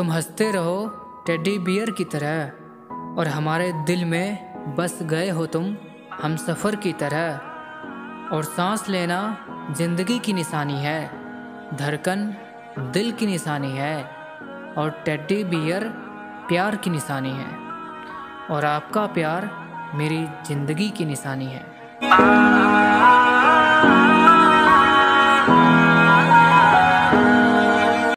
तुम हँसते रहो टेडी बियर की तरह, और हमारे दिल में बस गए हो तुम हम सफ़र की तरह। और सांस लेना ज़िंदगी की निशानी है, धड़कन दिल की निशानी है, और टेडी बियर प्यार की निशानी है। और आपका प्यार मेरी ज़िंदगी की निशानी है।